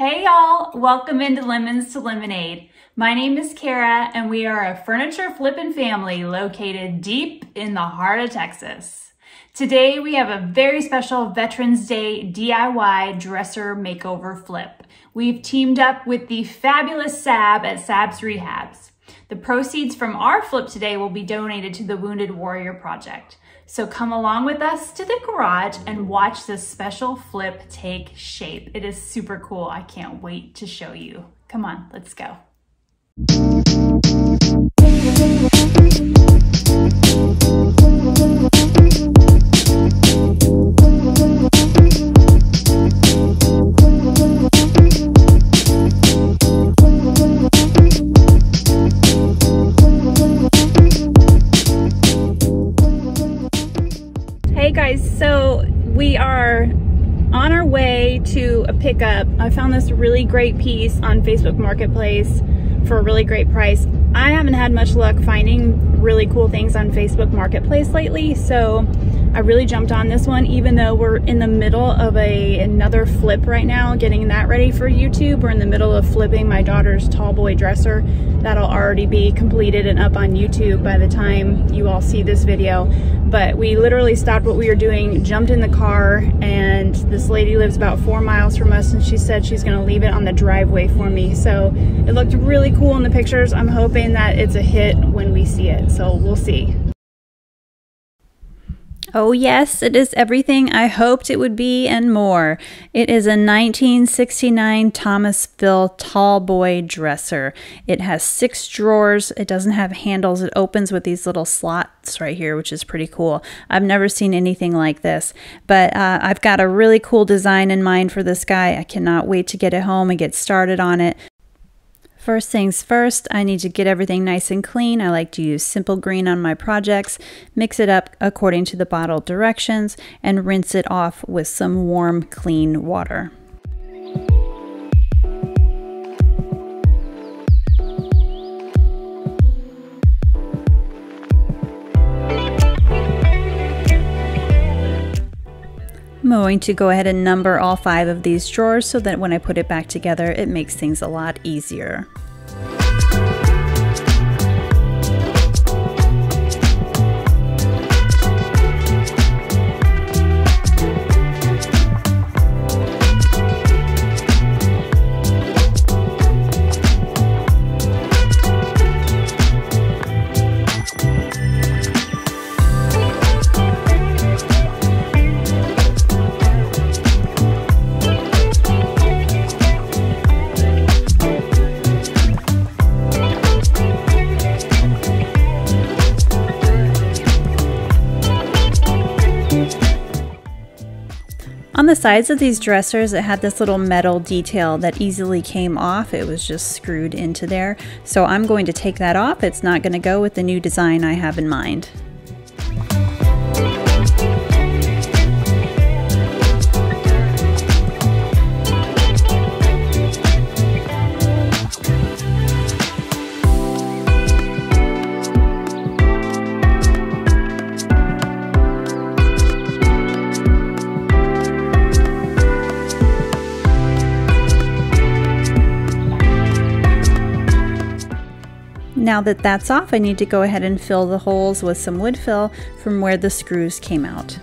Hey y'all, welcome into Lemons to Lemonade. My name is Kara and we are a furniture flipping family located deep in the heart of Texas. Today we have a very special Veterans Day DIY dresser makeover flip. We've teamed up with the fabulous Sab at Sab's Rehabs. The proceeds from our flip today will be donated to the Wounded Warrior Project. So come along with us to the garage and watch this special flip take shape. It is super cool. I can't wait to show you. Come on, let's go. To a pickup. I found this really great piece on Facebook Marketplace for a really great price. I haven't had much luck finding really cool things on Facebook Marketplace lately, so I really jumped on this one even though we're in the middle of a another flip right now, getting that ready for YouTube. We're in the middle of flipping my daughter's tall boy dresser. That'll already be completed and up on YouTube by the time you all see this video. But we literally stopped what we were doing, jumped in the car, and this lady lives about four miles from us and she said she's gonna leave it on the driveway for me. So it looked really cool in the pictures. I'm hoping that it's a hit when we see it, so we'll see. Oh, yes, it is everything I hoped it would be and more. It is a 1969 Thomasville Tallboy dresser. It has six drawers. It doesn't have handles. It opens with these little slots right here, which is pretty cool. I've never seen anything like this, but uh, I've got a really cool design in mind for this guy. I cannot wait to get it home and get started on it. First things first, I need to get everything nice and clean. I like to use simple green on my projects, mix it up according to the bottle directions, and rinse it off with some warm, clean water. I'm going to go ahead and number all five of these drawers so that when I put it back together, it makes things a lot easier. Sides of these dressers, it had this little metal detail that easily came off. It was just screwed into there. So I'm going to take that off. It's not going to go with the new design I have in mind. Now that that's off, I need to go ahead and fill the holes with some wood fill from where the screws came out.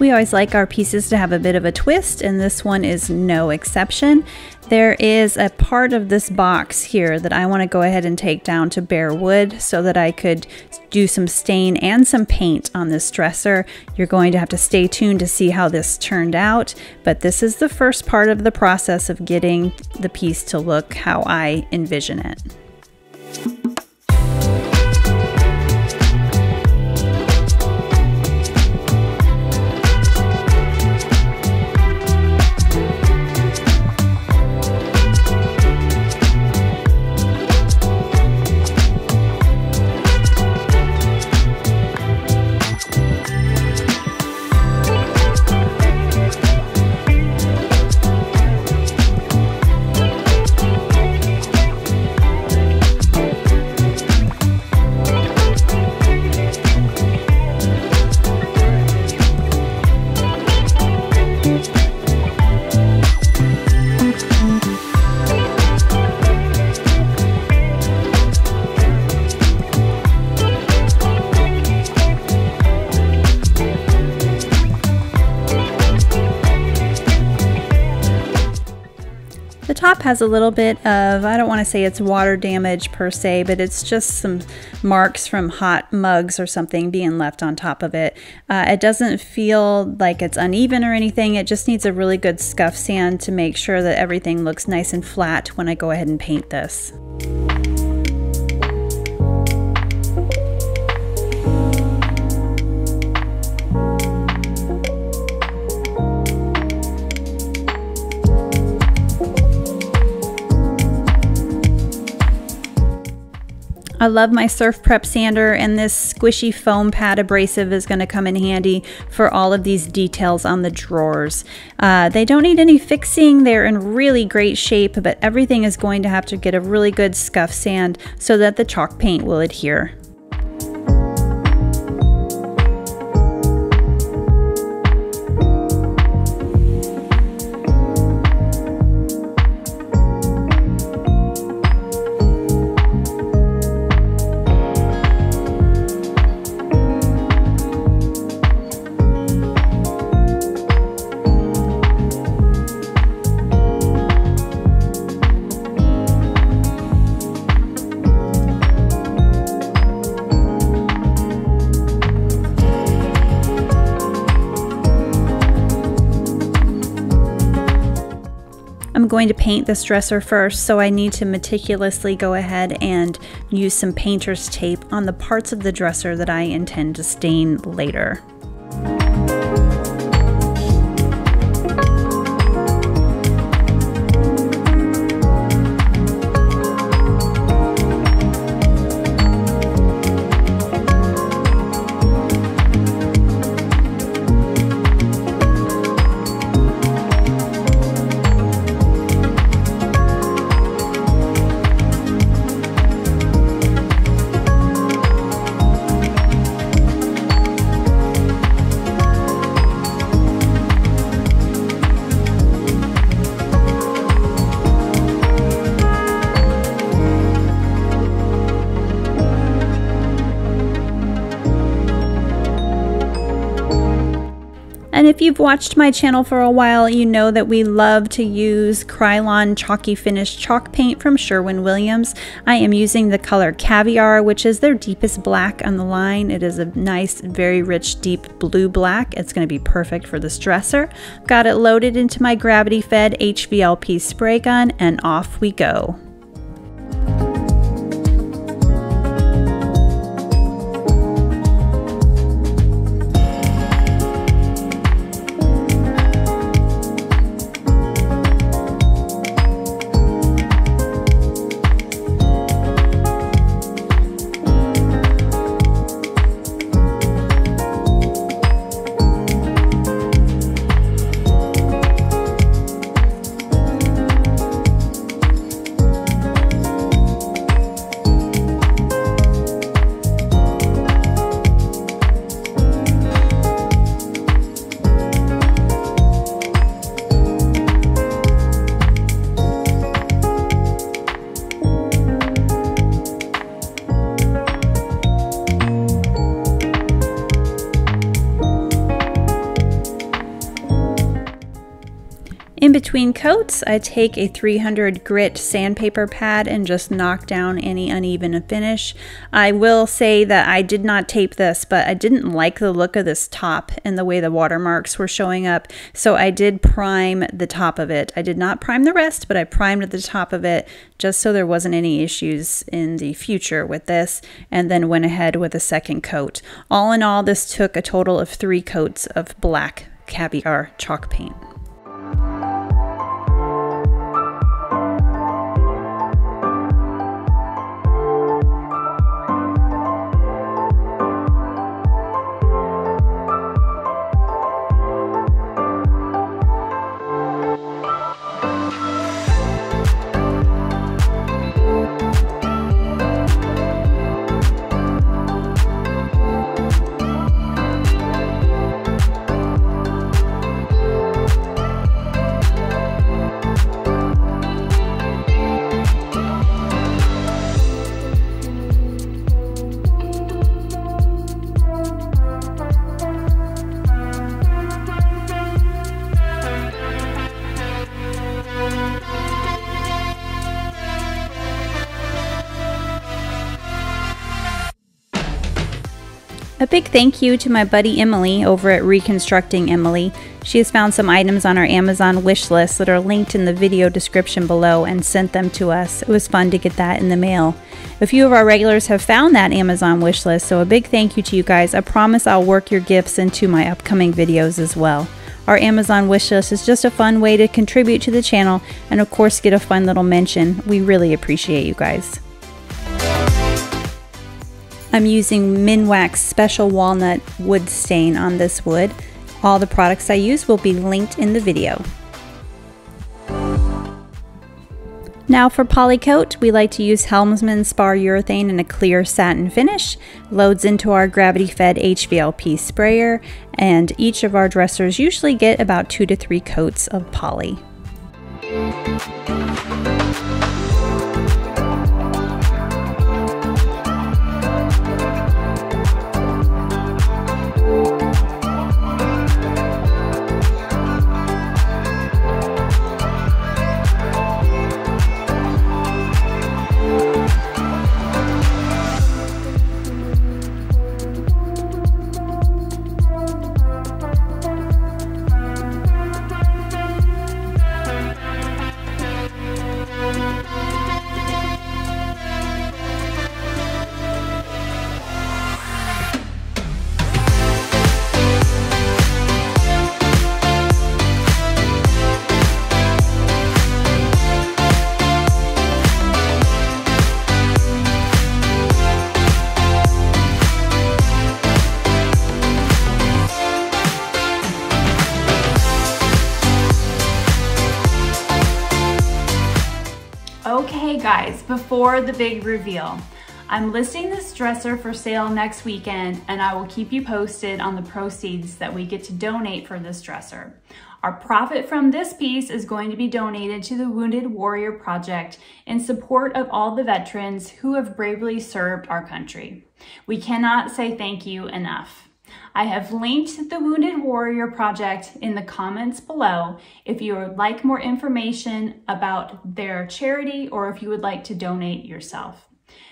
We always like our pieces to have a bit of a twist, and this one is no exception. There is a part of this box here that I want to go ahead and take down to bare wood so that I could do some stain and some paint on this dresser. You're going to have to stay tuned to see how this turned out, but this is the first part of the process of getting the piece to look how I envision it. Has a little bit of, I don't want to say it's water damage per se, but it's just some marks from hot mugs or something being left on top of it. Uh, it doesn't feel like it's uneven or anything. It just needs a really good scuff sand to make sure that everything looks nice and flat when I go ahead and paint this. I love my Surf Prep sander and this squishy foam pad abrasive is going to come in handy for all of these details on the drawers. Uh, they don't need any fixing, they're in really great shape, but everything is going to have to get a really good scuff sand so that the chalk paint will adhere. I'm going to paint this dresser first, so I need to meticulously go ahead and use some painter's tape on the parts of the dresser that I intend to stain later. And if you've watched my channel for a while, you know that we love to use Krylon Chalky Finish chalk paint from Sherwin-Williams. I am using the color Caviar, which is their deepest black on the line. It is a nice, very rich, deep blue black. It's going to be perfect for this dresser. Got it loaded into my gravity-fed HVLP spray gun, and off we go. Between coats, I take a 300 grit sandpaper pad and just knock down any uneven finish. I will say that I did not tape this, but I didn't like the look of this top and the way the watermarks were showing up, so I did prime the top of it. I did not prime the rest, but I primed the top of it just so there wasn't any issues in the future with this, and then went ahead with a second coat. All in all, this took a total of three coats of black caviar chalk paint. Big thank you to my buddy Emily over at Reconstructing Emily. She has found some items on our Amazon wish list that are linked in the video description below and sent them to us. It was fun to get that in the mail. A few of our regulars have found that Amazon wish list, so a big thank you to you guys. I promise I'll work your gifts into my upcoming videos as well. Our Amazon wish list is just a fun way to contribute to the channel and, of course, get a fun little mention. We really appreciate you guys. I'm using Minwax Special Walnut Wood Stain on this wood. All the products I use will be linked in the video. Now for Polycoat, we like to use Helmsman Spar Urethane in a clear satin finish. Loads into our gravity-fed HVLP sprayer, and each of our dressers usually get about two to three coats of poly. Before the big reveal, I'm listing this dresser for sale next weekend and I will keep you posted on the proceeds that we get to donate for this dresser. Our profit from this piece is going to be donated to the Wounded Warrior Project in support of all the veterans who have bravely served our country. We cannot say thank you enough. I have linked the Wounded Warrior Project in the comments below if you would like more information about their charity or if you would like to donate yourself.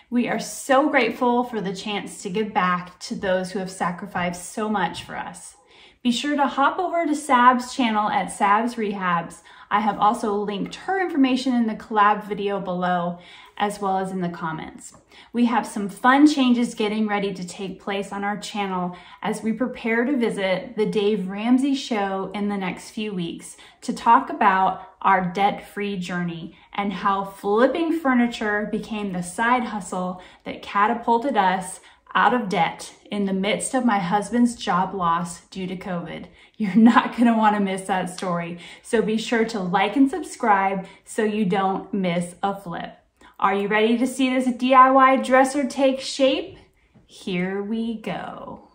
We are so grateful for the chance to give back to those who have sacrificed so much for us. Be sure to hop over to Sab's channel at Sab's Rehabs. I have also linked her information in the collab video below as well as in the comments. We have some fun changes getting ready to take place on our channel as we prepare to visit the Dave Ramsey show in the next few weeks to talk about our debt-free journey and how flipping furniture became the side hustle that catapulted us out of debt in the midst of my husband's job loss due to COVID. You're not going to want to miss that story. So be sure to like and subscribe so you don't miss a flip. Are you ready to see this DIY dresser take shape? Here we go.